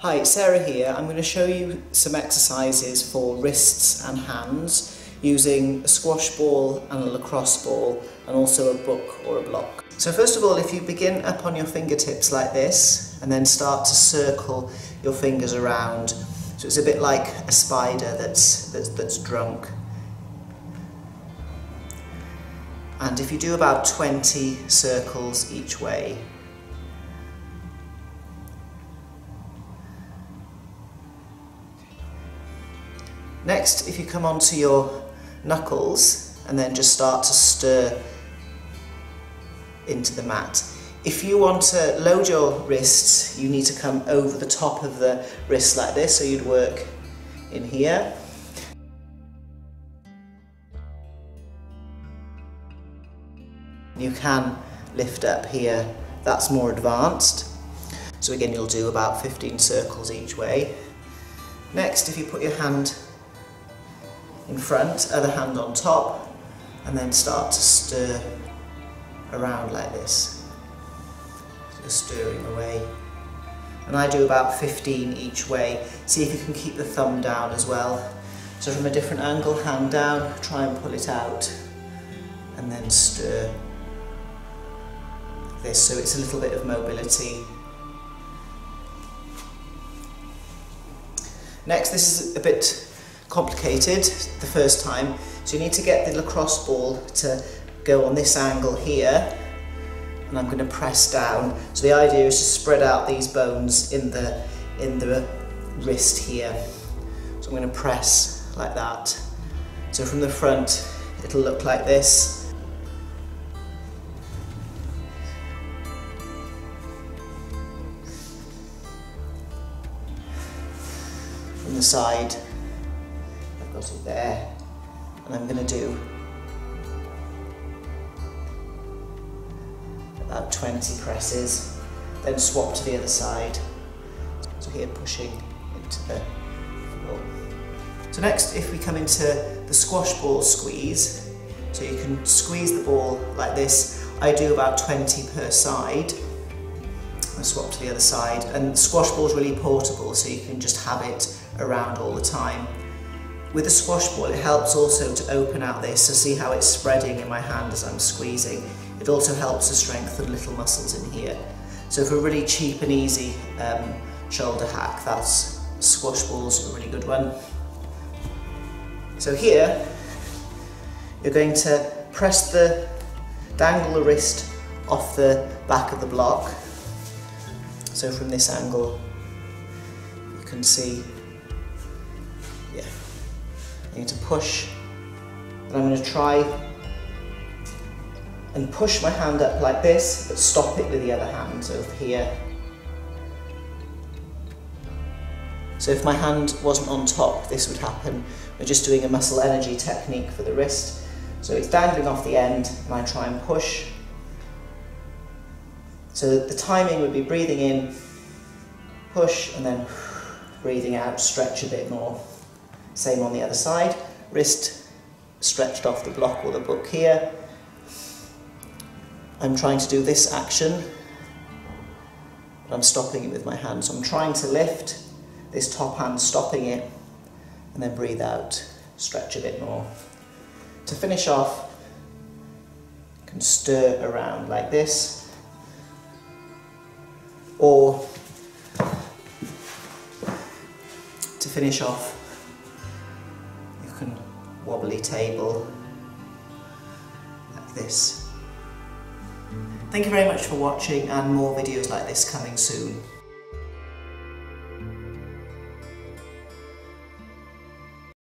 Hi, Sara here. I'm going to show you some exercises for wrists and hands using a squash ball and a lacrosse ball and also a book or a block. So first of all, if you begin up on your fingertips like this and then start to circle your fingers around, so it's a bit like a spider that's, that's, that's drunk. And if you do about 20 circles each way, Next, if you come onto your knuckles and then just start to stir into the mat. If you want to load your wrists, you need to come over the top of the wrist like this, so you'd work in here. You can lift up here, that's more advanced. So again, you'll do about 15 circles each way. Next, if you put your hand in front, other hand on top, and then start to stir around like this. Just stirring away. And I do about 15 each way. See if you can keep the thumb down as well. So from a different angle, hand down, try and pull it out, and then stir this. So it's a little bit of mobility. Next, this is a bit complicated the first time. So you need to get the lacrosse ball to go on this angle here and I'm going to press down. So the idea is to spread out these bones in the, in the wrist here. So I'm going to press like that. So from the front it'll look like this. From the side it there. And I'm going to do about 20 presses, then swap to the other side. So here pushing into the floor. So next, if we come into the squash ball squeeze, so you can squeeze the ball like this. I do about 20 per side. I swap to the other side. And squash ball is really portable, so you can just have it around all the time. With a squash ball, it helps also to open out this to see how it's spreading in my hand as I'm squeezing. It also helps to strengthen little muscles in here. So for a really cheap and easy um, shoulder hack, that's squash balls a really good one. So here, you're going to press the, dangle the wrist off the back of the block. So from this angle, you can see, I need to push. And I'm going to try and push my hand up like this, but stop it with the other hand over here. So if my hand wasn't on top, this would happen. We're just doing a muscle energy technique for the wrist. So it's dangling off the end, and I try and push. So the timing would be breathing in, push, and then breathing out, stretch a bit more. Same on the other side. Wrist stretched off the block or the book here. I'm trying to do this action, but I'm stopping it with my hand. So I'm trying to lift this top hand, stopping it, and then breathe out, stretch a bit more. To finish off, you can stir around like this, or to finish off, wobbly table like this. Thank you very much for watching and more videos like this coming soon.